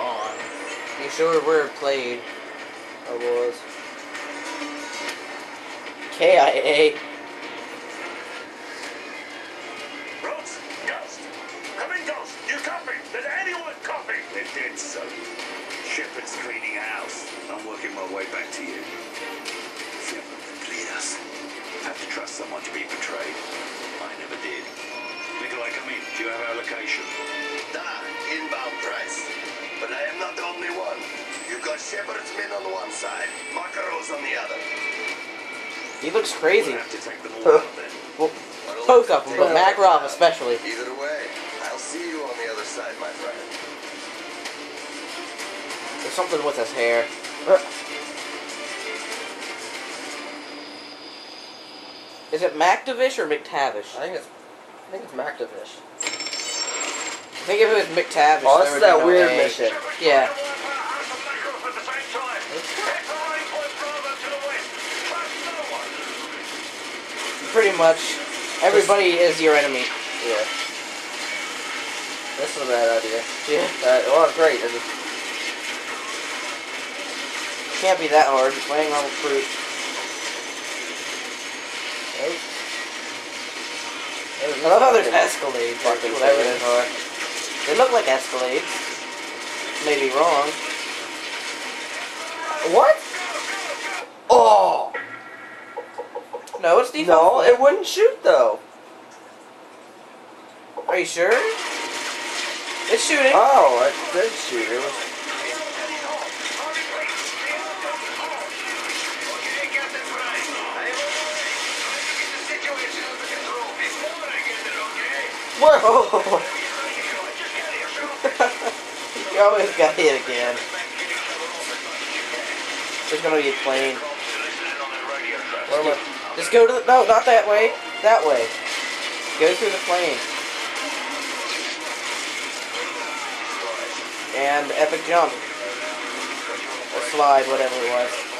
on. You sure we're played? I was. KIA. Ross, Ghost. Come in, Ghost. You copy? Does anyone copy? It did so. Shepherd's cleaning house. I'm working my way back to you. Shepherd complete us. Have to trust someone to be betrayed. I never did. Nikolai, come in. Do you have our location? Da, inbound price. But I am not the only one. You've got Shepherd's men on one side, Makarov's on the other. He looks crazy. We'll have to take them all out. Well, both of them, but Makarov especially. Either way, I'll see you on the other side, my friend. There's something with his hair. Is it MacTavish or McTavish? I think it's. I think it's MacTavish. I think if it was McTavish, Oh, this is that weird mission. Yeah. Alpha Makarov at the same time. Hit the right point Bravo to the west. Trust no one. Pretty much, everybody is your enemy. Yeah. This is a bad idea. Yeah. Uh, well, great. Just- Can't be that hard. You're playing on recruit. Nope. I love how there's Escalades, or Fucking whatever things. they are. They look like Escalades. Maybe wrong. What? Oh! No, it's default. No, flip. it wouldn't shoot though. Are you sure? It's shooting. Oh, it did shoot. It was. Okay, Captain Price. I am on my way. Try to get the situation under control before I get it, got hit again. There's gonna be a plane. Where am I? Just go to the. No, not that way. That way. Go through the plane. And epic jump. Or slide, whatever it was.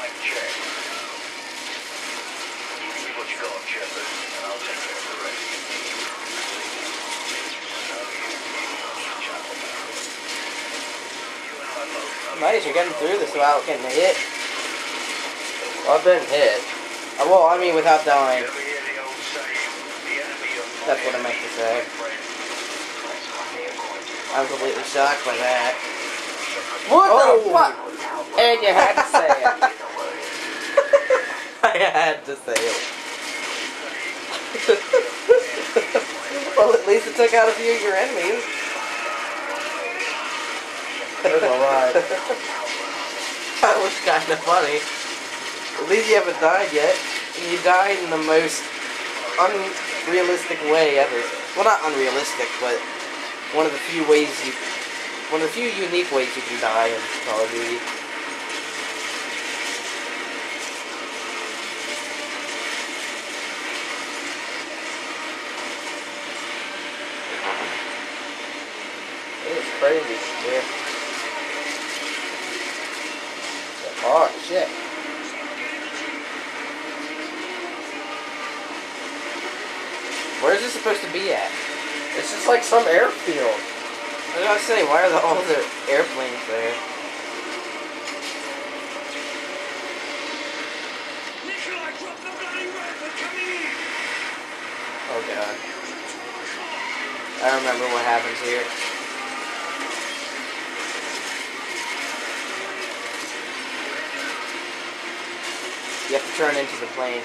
Nice, you're getting through this without getting hit. I've been hit. Uh, Well, I mean, without dying. That's what I meant to say. I'm completely shocked by that. What Oh. the fuck? And you had to say it. I had to say it. well, at least it took out a few of your enemies. That was kind of funny. At least you haven't died yet. You died in the most unrealistic way ever. Well, not unrealistic, but one of the few ways you, one of the few unique ways you can die in Call of Duty. Crazy. Yeah. Oh shit. Where is this supposed to be at? It's just like some airfield. I was gonna say, why are the, all the airplanes there? Nikolai, drop the bloody rifle coming in. Oh god. I don't remember what happens here. You have to turn into the plane.